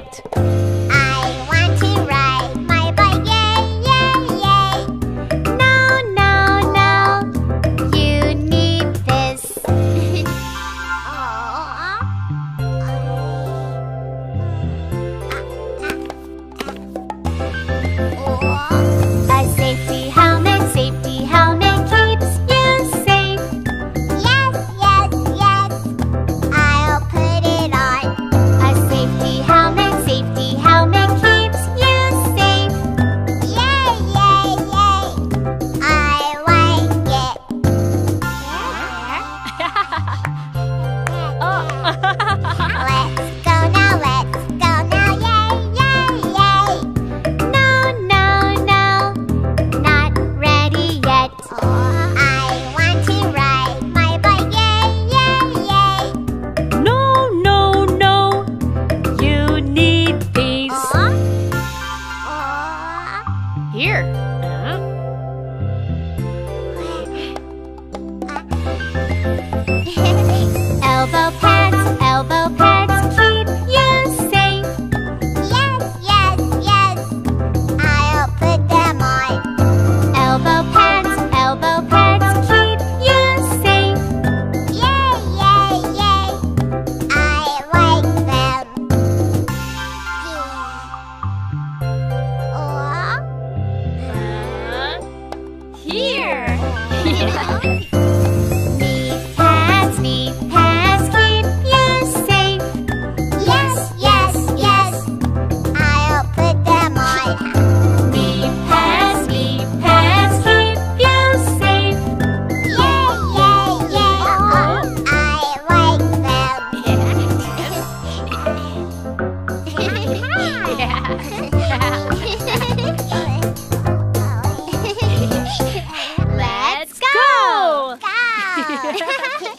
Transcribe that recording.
What? here. -huh. Elbow Yeah. Yeah.